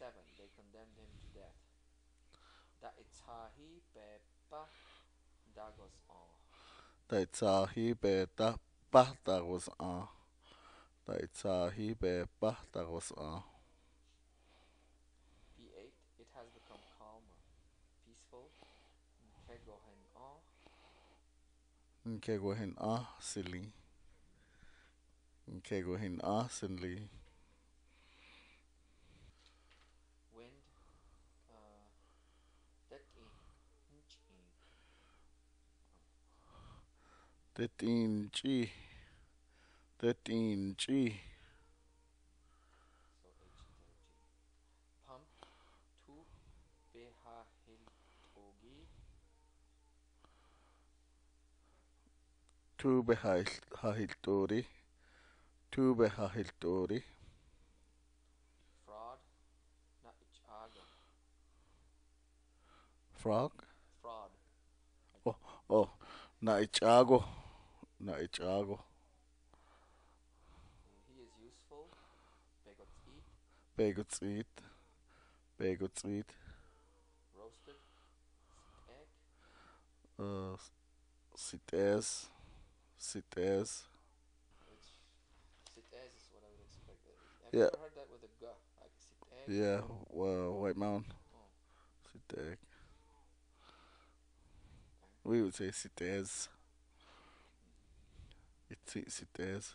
seven. They condemned him to death. Da'itsahi be'pa dagos on. Da'itsahi be'ta pahtagos an. Da'itsahi be'pa dagos an. P8. It has become calmer, peaceful. Nkegohen on. Nkegohin a sili. Nkegohin a sinli. 13G, 13G. Tube Hahiltori, Tube Hahiltori. Fraud, not each other. Frog? Fraud. Oh, oh, na ichago naichago. Naichago. He is useful. Begotzit. Begotzit. Begotzit. Roasted. Egg. Uh, sites. Sites. Which sitez is what I would expect. Have Yeah. you ever heard that with a g? Like siteg? Yeah, well, White Mountain. Oh, Sitek. We would say sim esse tese.